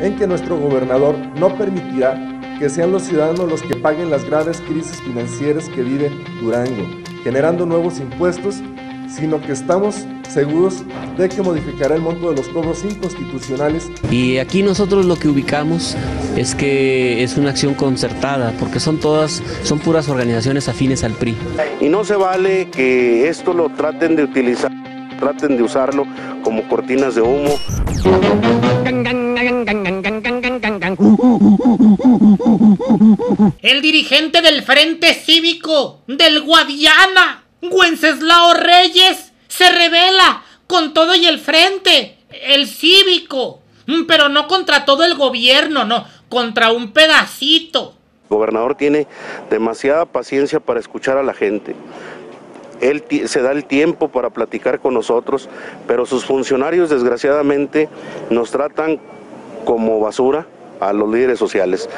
en que nuestro gobernador no permitirá que sean los ciudadanos los que paguen las graves crisis financieras que vive Durango, generando nuevos impuestos, sino que estamos seguros de que modificará el monto de los cobros inconstitucionales. Y aquí nosotros lo que ubicamos es que es una acción concertada, porque son todas, son puras organizaciones afines al PRI. Y no se vale que esto lo traten de utilizar, traten de usarlo como cortinas de humo. El dirigente del Frente Cívico del Guadiana, Wenceslao Reyes, se revela con todo y el frente, el cívico, pero no contra todo el gobierno, no, contra un pedacito. El gobernador tiene demasiada paciencia para escuchar a la gente. Él se da el tiempo para platicar con nosotros, pero sus funcionarios desgraciadamente nos tratan como basura a los líderes sociales.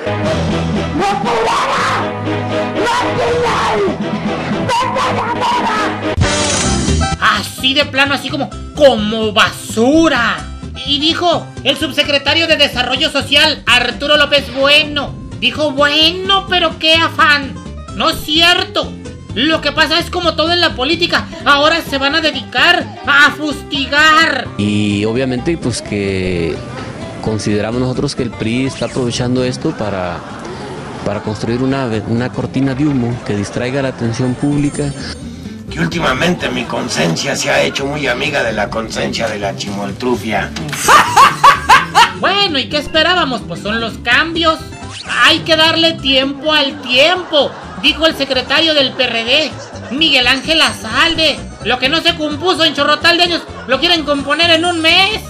Así de plano, así como, como basura. Y dijo el subsecretario de Desarrollo Social, Arturo López Bueno. Dijo, bueno, pero qué afán. No es cierto. Lo que pasa es como todo en la política, ahora se van a dedicar a fustigar. Y obviamente pues que consideramos nosotros que el PRI está aprovechando esto para, para construir una, una cortina de humo que distraiga la atención pública que últimamente mi conciencia se ha hecho muy amiga de la conciencia de la chimoltrufia. Bueno, ¿y qué esperábamos? Pues son los cambios. Hay que darle tiempo al tiempo, dijo el secretario del PRD, Miguel Ángel Azalde. Lo que no se compuso en chorrotal de años, lo quieren componer en un mes.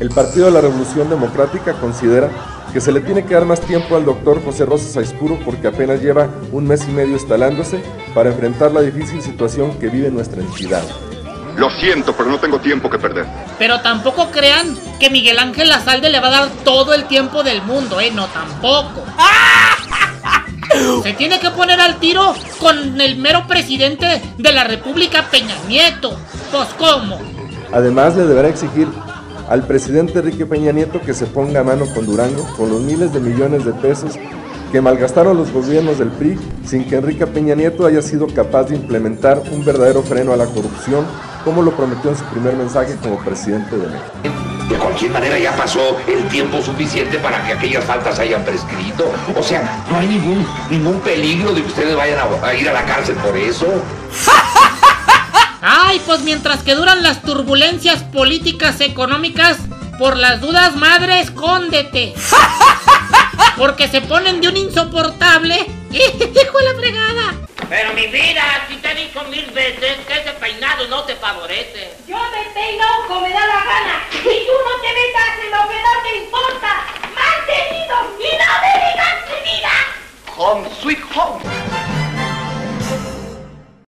El Partido de la Revolución Democrática considera que se le tiene que dar más tiempo al doctor José Rosa Saispuro porque apenas lleva un mes y medio instalándose para enfrentar la difícil situación que vive nuestra entidad. Lo siento, pero no tengo tiempo que perder. Pero tampoco crean que Miguel Ángel Lazalde le va a dar todo el tiempo del mundo, ¿eh? No, tampoco. Se tiene que poner al tiro con el mero presidente de la República, Peña Nieto. Pues, ¿cómo? Además, le deberá exigir al presidente Enrique Peña Nieto que se ponga a mano con Durango, con los miles de millones de pesos que malgastaron los gobiernos del PRI sin que Enrique Peña Nieto haya sido capaz de implementar un verdadero freno a la corrupción, como lo prometió en su primer mensaje como presidente de México. De cualquier manera ya pasó el tiempo suficiente para que aquellas faltas hayan prescrito. O sea, no hay ningún, ningún peligro de que ustedes vayan a, a ir a la cárcel por eso. Ay, pues mientras que duran las turbulencias políticas económicas, por las dudas, madre, escóndete. Porque se ponen de un insoportable. ¡Hijo de la fregada! Pero mi vida, si te he dicho mil veces que ese peinado no te favorece. Yo me peino como me da la